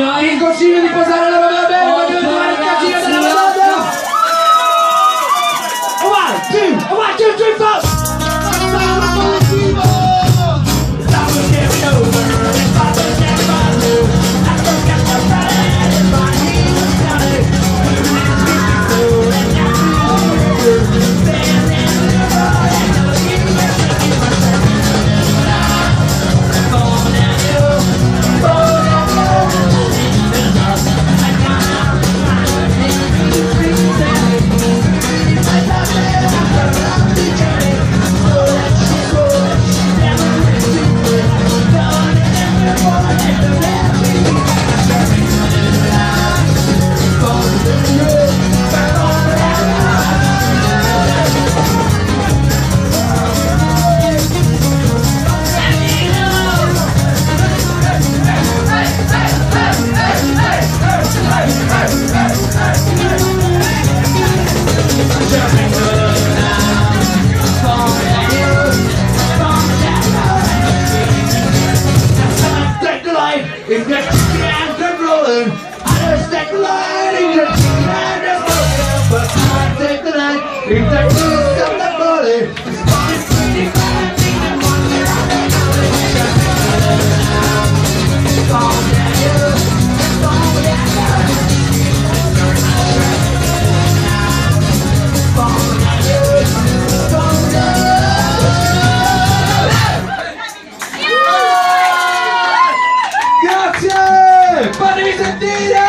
eh. Chi consiglio di posare la roba Is that kind of rolling? I just take the line. Is that kind of rolling? But I take the line. Is that mi sentido!